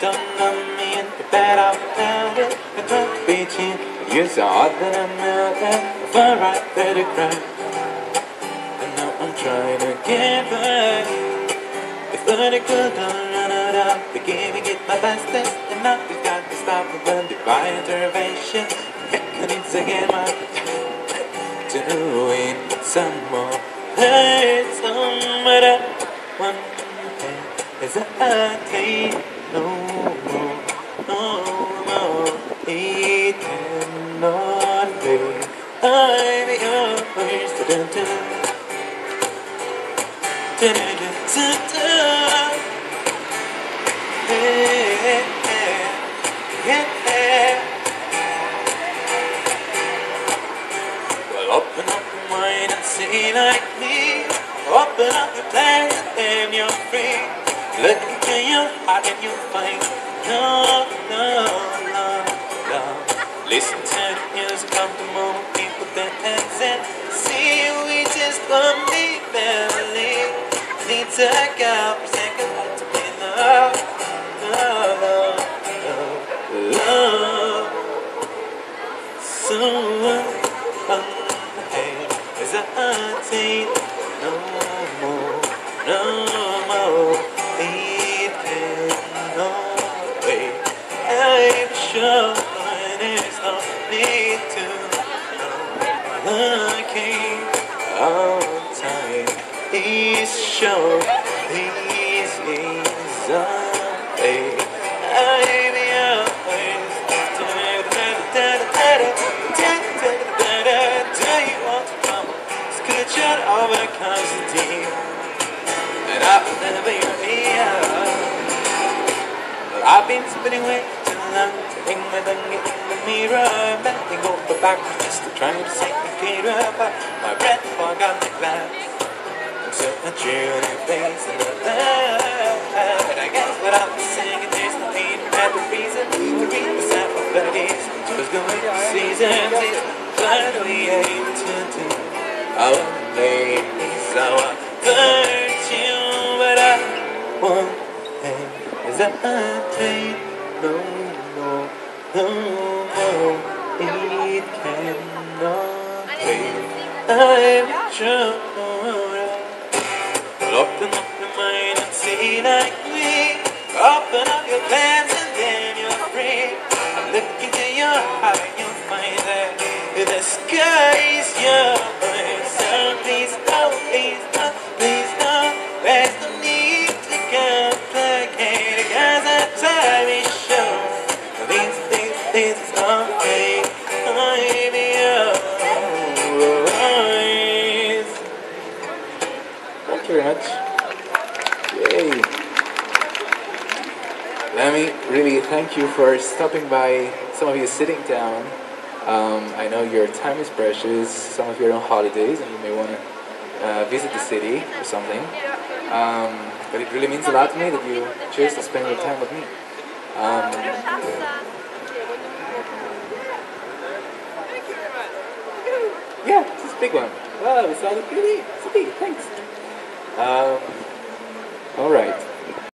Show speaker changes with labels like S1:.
S1: that I've found it. Not reaching. You're so hard that I'm out there. Far right there to cry. And now I'm trying to get back. If I could don't run it out, the and get my bestest. And now we've got to stop with the divine intervention. I need to get my doing some more. Hey, somebody, one thing is that I Well, open up your mind and see like me. Open up your plans and then you're free. Look into your heart and you'll find no, big family. Need to go a second, to be love, love, love, love. So unpaid as I take no more, no more. It cannot wait. I'm sure there's no need to know. The king of time is sure this is unpaid. I'm yours. Do you want to come? Scoot shot over the Constantine And I will never be But I've been spinning way too long To think that I'm the mirror Bending over backwards just to try to take me clear But my your face and the love But I guess what I'm singing There's no need to have a reason To read the sample melodies Just going through seasons What are we able to do? Our ladies, our virtue But I won't Is that I take no more, no. It cannot wait I'm sure open up your mind and see like me. Open up your plans and then you're free. Look into your heart you'll find that the sky is yours. Very much. Yay. Let me really thank you for stopping by. Some of you sitting down. Um, I know your time is precious. Some of you are on holidays and you may want to uh, visit the city or something. Um, but it really means a lot to me that you chose to spend your time with me. Um, Thank you, man. yeah, it's a big one. Wow, it's all pretty. It's a big. Thanks. Um, all right.